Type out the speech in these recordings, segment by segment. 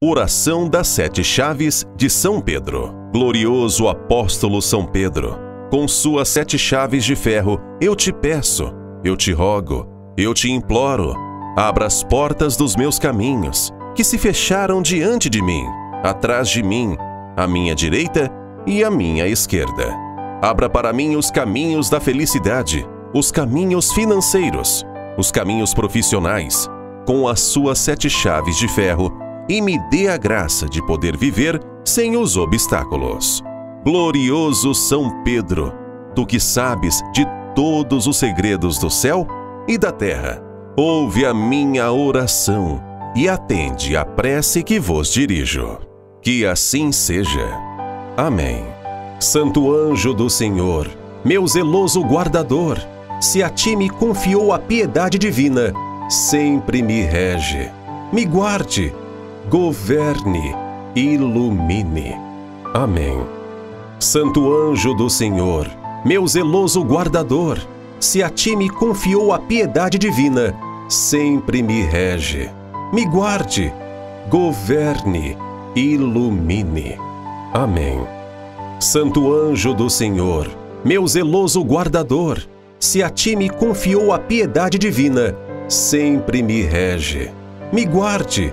Oração das Sete Chaves de São Pedro. Glorioso apóstolo São Pedro, com suas sete chaves de ferro, eu te peço, eu te rogo, eu te imploro, abra as portas dos meus caminhos, que se fecharam diante de mim, atrás de mim, à minha direita e à minha esquerda. Abra para mim os caminhos da felicidade, os caminhos financeiros, os caminhos profissionais, com as suas sete chaves de ferro e me dê a graça de poder viver sem os obstáculos. Glorioso São Pedro, tu que sabes de todos os segredos do céu e da terra, ouve a minha oração e atende a prece que vos dirijo. Que assim seja. Amém. Santo anjo do Senhor, meu zeloso guardador, se a ti me confiou a piedade divina, sempre me rege, me guarde governe, ilumine. Amém. Santo anjo do Senhor, meu zeloso guardador, se a ti me confiou a piedade divina, sempre me rege, me guarde, governe, ilumine. Amém. Santo anjo do Senhor, meu zeloso guardador, se a ti me confiou a piedade divina, sempre me rege, me guarde,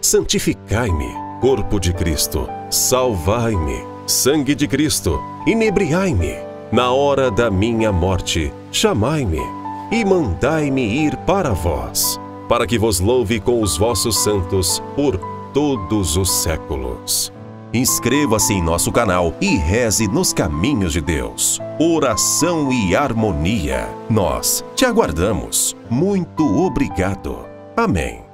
santificai-me. Corpo de Cristo, salvai-me. Sangue de Cristo, inebriai-me. Na hora da minha morte, chamai-me e mandai-me ir para vós, para que vos louve com os vossos santos por todos os séculos. Inscreva-se em nosso canal e reze nos caminhos de Deus. Oração e harmonia. Nós te aguardamos. Muito obrigado. Amém.